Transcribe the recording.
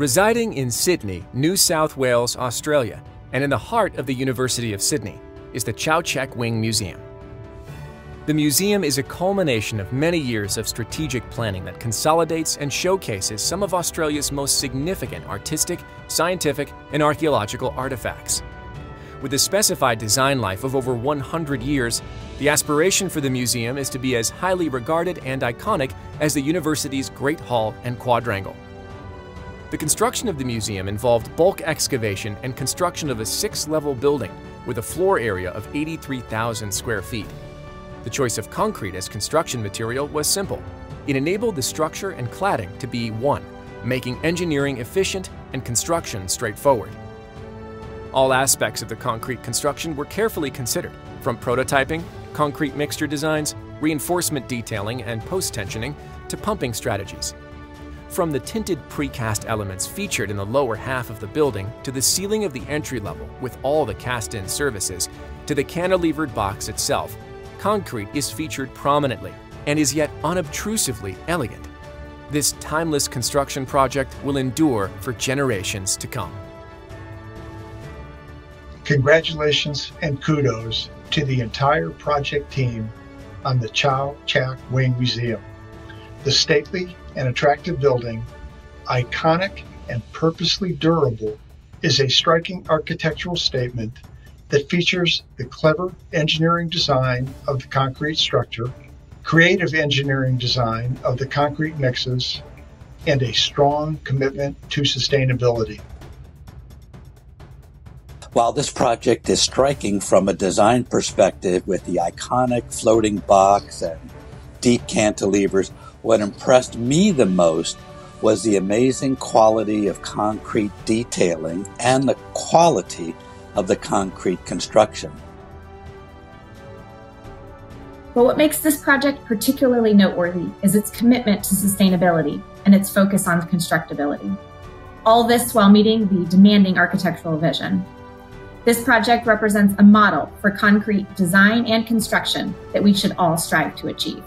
Residing in Sydney, New South Wales, Australia, and in the heart of the University of Sydney, is the Chau Chak Wing Museum. The museum is a culmination of many years of strategic planning that consolidates and showcases some of Australia's most significant artistic, scientific, and archaeological artifacts. With a specified design life of over 100 years, the aspiration for the museum is to be as highly regarded and iconic as the university's Great Hall and Quadrangle. The construction of the museum involved bulk excavation and construction of a six-level building with a floor area of 83,000 square feet. The choice of concrete as construction material was simple. It enabled the structure and cladding to be one, making engineering efficient and construction straightforward. All aspects of the concrete construction were carefully considered, from prototyping, concrete mixture designs, reinforcement detailing and post-tensioning, to pumping strategies. From the tinted precast elements featured in the lower half of the building to the ceiling of the entry level with all the cast-in services to the cantilevered box itself, concrete is featured prominently and is yet unobtrusively elegant. This timeless construction project will endure for generations to come. Congratulations and kudos to the entire project team on the Chau Chak Wing Museum. The stately and attractive building, iconic and purposely durable, is a striking architectural statement that features the clever engineering design of the concrete structure, creative engineering design of the concrete mixes, and a strong commitment to sustainability. While this project is striking from a design perspective with the iconic floating box and deep cantilevers, what impressed me the most was the amazing quality of concrete detailing and the quality of the concrete construction. But what makes this project particularly noteworthy is its commitment to sustainability and its focus on constructability. All this while meeting the demanding architectural vision. This project represents a model for concrete design and construction that we should all strive to achieve.